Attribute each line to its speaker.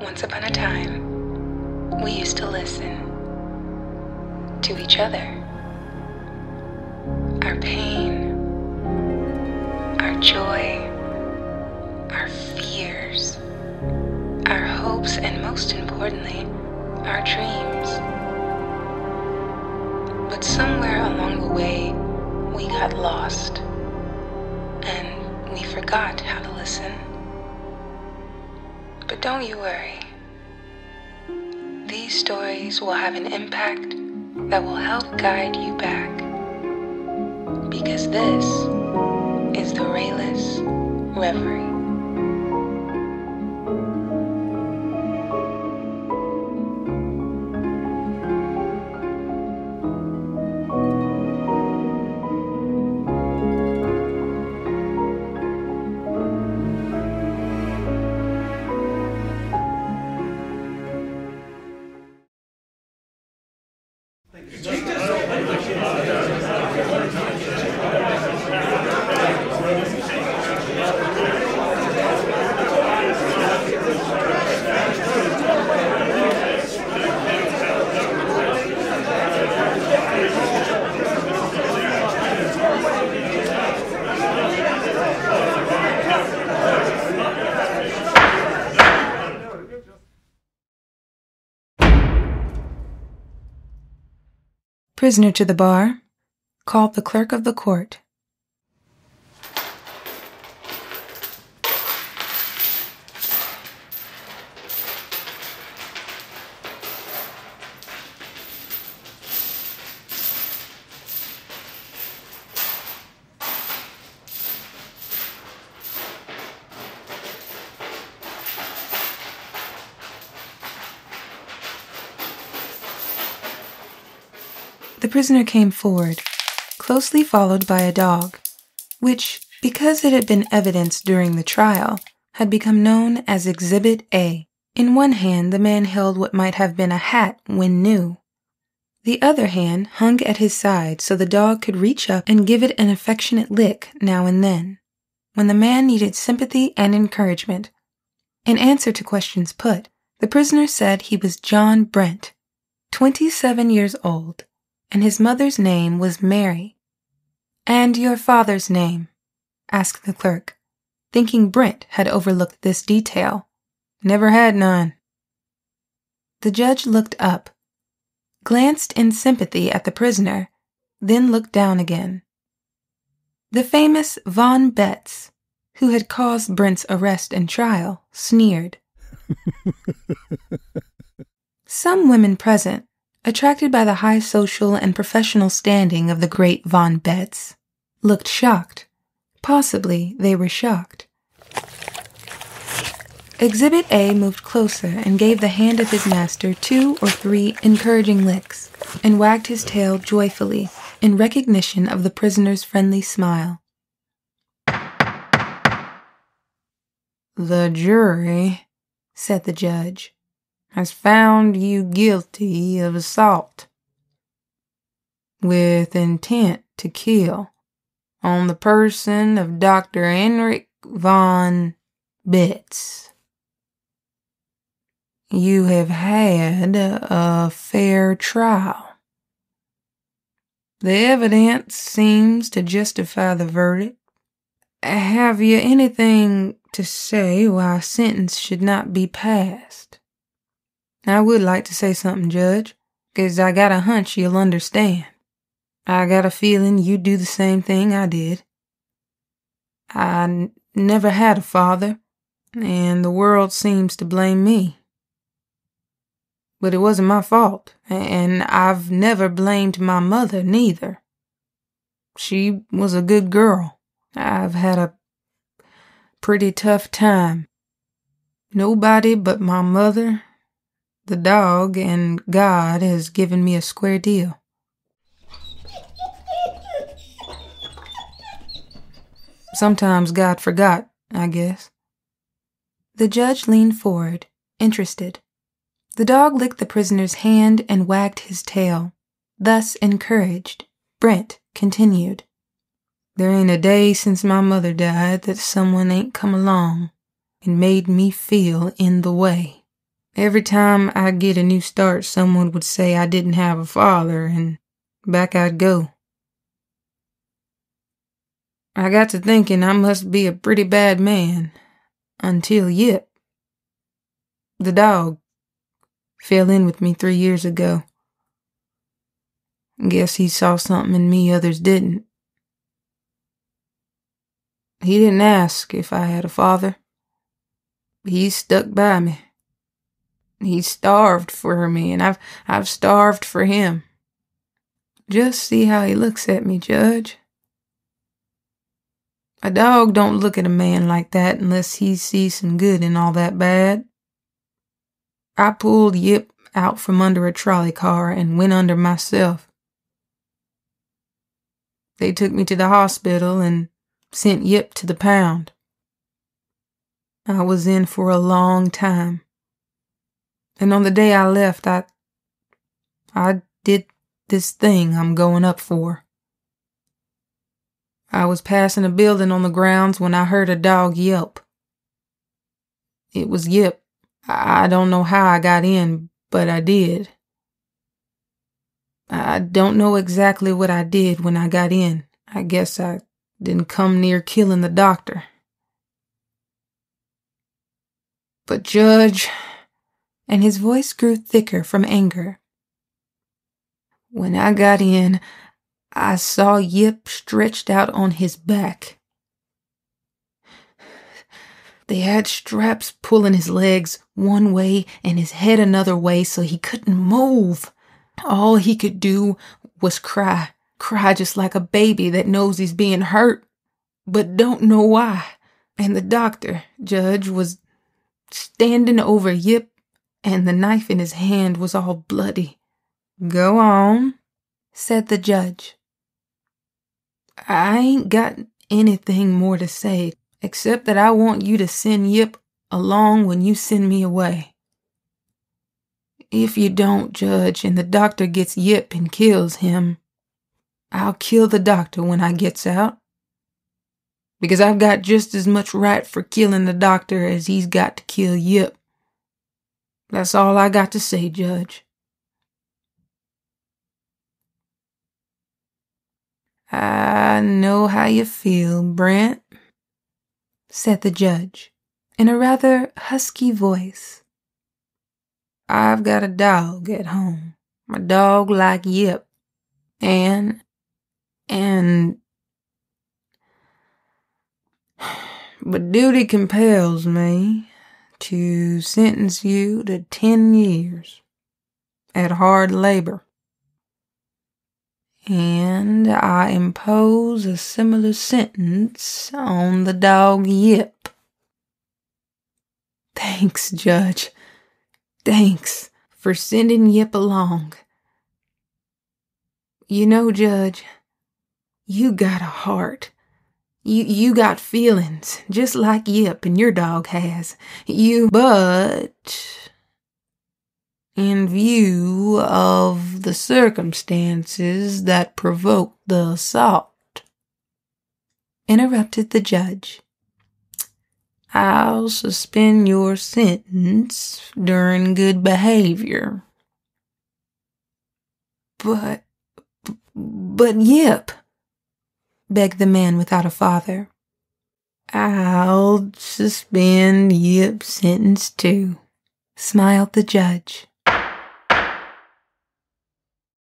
Speaker 1: Once upon a time, we used to listen to each other. Our pain, our joy, our fears, our hopes, and most importantly, our dreams. But somewhere along the way, we got lost and we forgot how to listen. But don't you worry. These stories will have an impact that will help guide you back. Because this is the Rayless Reverie.
Speaker 2: Prisoner to the bar, called the clerk of the court. The prisoner came forward, closely followed by a dog, which, because it had been evidence during the trial, had become known as Exhibit A. In one hand, the man held what might have been a hat when new. The other hand hung at his side so the dog could reach up and give it an affectionate lick now and then, when the man needed sympathy and encouragement. In answer to questions put, the prisoner said he was John Brent, 27 years old, and his mother's name was Mary. And your father's name? asked the clerk, thinking Brent had overlooked this detail. Never had none. The judge looked up, glanced in sympathy at the prisoner, then looked down again. The famous Von Betz, who had caused Brent's arrest and trial, sneered. Some women present attracted by the high social and professional standing of the great Von Betz, looked shocked. Possibly they were shocked. Exhibit A moved closer and gave the hand of his master two or three encouraging licks and wagged his tail joyfully in recognition of the prisoner's friendly smile. The jury, said the judge, has found you guilty of assault with intent to kill on the person of Dr. Henrik von Betz. You have had a fair trial. The evidence seems to justify the verdict. Have you anything to say why a sentence should not be passed? I would like to say something, Judge, 'cause I got a hunch you'll understand. I got a feeling you'd do the same thing I did. I n- never had a father, and the world seems to blame me. But it wasn't my fault, and I've never blamed my mother neither. She was a good girl. I've had a pretty tough time. Nobody but my mother the dog and God has given me a square deal. Sometimes God forgot, I guess. The judge leaned forward, interested. The dog licked the prisoner's hand and wagged his tail. Thus encouraged, Brent continued. There ain't a day since my mother died that someone ain't come along and made me feel in the way. Every time I'd get a new start, someone would say I didn't have a father, and back I'd go. I got to thinking I must be a pretty bad man until Yip, the dog, fell in with me three years ago. Guess he saw something in me others didn't. He didn't ask if I had a father. He stuck by me. He starved for me, and I've I've starved for him. Just see how he looks at me, Judge. A dog don't look at a man like that unless he sees some good in all that bad. I pulled Yip out from under a trolley car and went under myself. They took me to the hospital and sent Yip to the pound. I was in for a long time. And on the day I left, I, I did this thing I'm going up for. I was passing a building on the grounds when I heard a dog yelp. It was Yip. I don't know how I got in, but I did. I don't know exactly what I did when I got in. I guess I didn't come near killing the doctor. But, Judge, and his voice grew thicker from anger. When I got in, I saw Yip stretched out on his back. They had straps pulling his legs one way and his head another way so he couldn't move. All he could do was cry, cry just like a baby that knows he's being hurt, but don't know why. And the doctor, Judge, was standing over Yip and the knife in his hand was all bloody. Go on, said the judge. I ain't got anything more to say except that I want you to send Yip along when you send me away. If you don't, Judge, and the doctor gets Yip and kills him, I'll kill the doctor when I gets out. Because I've got just as much right for killing the doctor as he's got to kill Yip. That's all I got to say, Judge. I know how you feel, Brent, said the judge in a rather husky voice. I've got a dog at home, a dog like Yip, and, and, but duty compels me to sentence you to 10 years at hard labor. And I impose a similar sentence on the dog Yip. Thanks, Judge. Thanks for sending Yip along. You know, Judge, you got a heart. You you got feelings, just like Yip and your dog has. You but in view of the circumstances that provoked the assault, interrupted the judge. I'll suspend your sentence during good behavior. But, but Yip, begged the man without a father. I'll suspend Yip's sentence too, smiled the judge.